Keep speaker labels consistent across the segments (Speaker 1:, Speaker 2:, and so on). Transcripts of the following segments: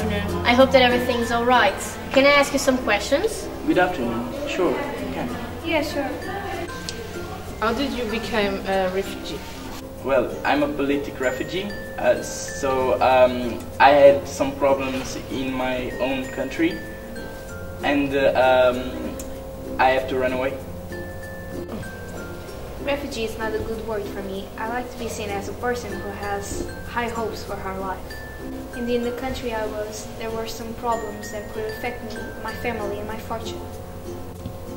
Speaker 1: afternoon. I hope that everything's alright. Can I ask you some questions?
Speaker 2: Good afternoon. Sure, you can.
Speaker 3: Yeah, sure.
Speaker 4: How did you become a refugee?
Speaker 2: Well, I'm a politic refugee, uh, so um, I had some problems in my own country, and uh, um, I have to run away.
Speaker 3: Refugee is not a good word for me. I like to be seen as a person who has high hopes for her life. And in the country I was, there were some problems that could affect me, my family, and my fortune.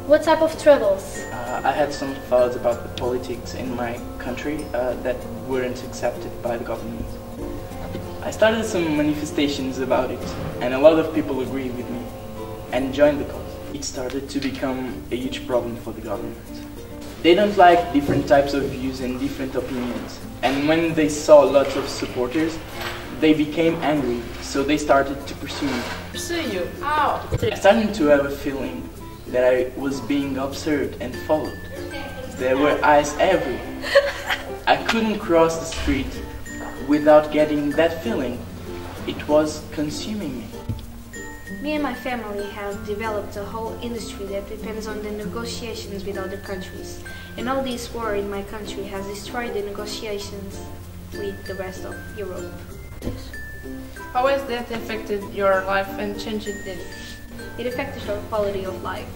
Speaker 1: What type of troubles?
Speaker 2: Uh, I had some thoughts about the politics in my country uh, that weren't accepted by the government. I started some manifestations about it, and a lot of people agreed with me and joined the cause. It started to become a huge problem for the government. They don't like different types of views and different opinions, and when they saw lots of supporters, they became angry, so they started to pursue me.
Speaker 4: Pursue you? How?
Speaker 2: I started to have a feeling that I was being observed and followed. There were eyes everywhere. I couldn't cross the street without getting that feeling. It was consuming me.
Speaker 3: Me and my family have developed a whole industry that depends on the negotiations with other countries. And all this war in my country has destroyed the negotiations with the rest of Europe.
Speaker 4: How has that affected your life and changed it?
Speaker 3: It affected our quality of life.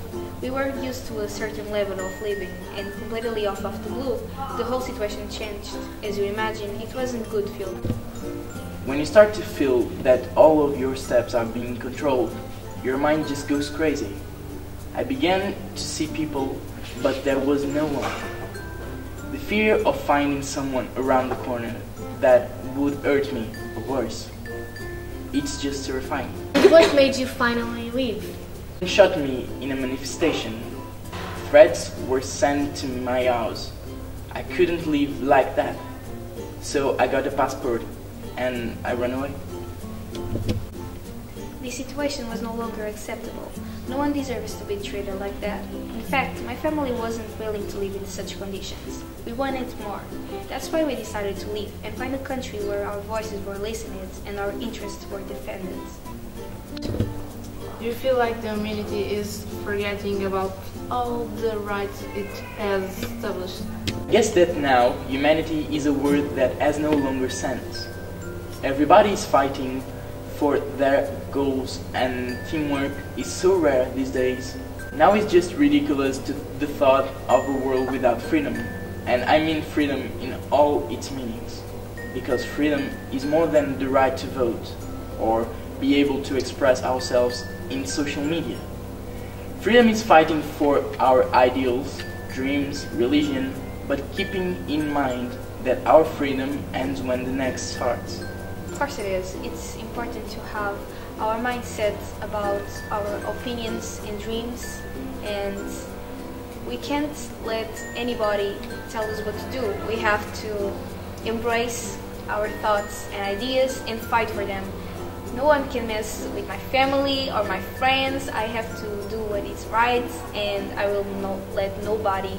Speaker 3: We were used to a certain level of living, and completely off of the blue, the whole situation changed. As you imagine, it wasn't good feeling.
Speaker 2: When you start to feel that all of your steps are being controlled, your mind just goes crazy. I began to see people, but there was no one. The fear of finding someone around the corner that would hurt me, or worse. It's just terrifying.
Speaker 1: What made you finally leave?
Speaker 2: They shot me in a manifestation. Threats were sent to my house. I couldn't live like that. So I got a passport and I ran away.
Speaker 3: The situation was no longer acceptable. No one deserves to be treated like that. In fact, my family wasn't willing to live in such conditions. We wanted more. That's why we decided to leave and find a country where our voices were listened and our interests were defended.
Speaker 4: Do you feel like the humanity is forgetting about all the rights it has established?
Speaker 2: Guess that now humanity is a word that has no longer sense. Everybody is fighting for their goals and teamwork is so rare these days. Now it's just ridiculous to the thought of a world without freedom. And I mean freedom in all its meanings. Because freedom is more than the right to vote or be able to express ourselves in social media. Freedom is fighting for our ideals, dreams, religion, but keeping in mind that our freedom ends when the next starts.
Speaker 3: Of course it is. It's important to have our mindset about our opinions and dreams and we can't let anybody tell us what to do. We have to embrace our thoughts and ideas and fight for them. No one can mess with my family or my friends. I have to do what is right and I will not let nobody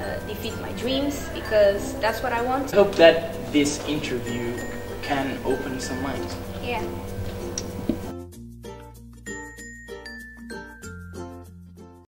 Speaker 3: uh, defeat my dreams because that's what I want.
Speaker 2: I hope that this interview can open some minds.
Speaker 3: Yeah.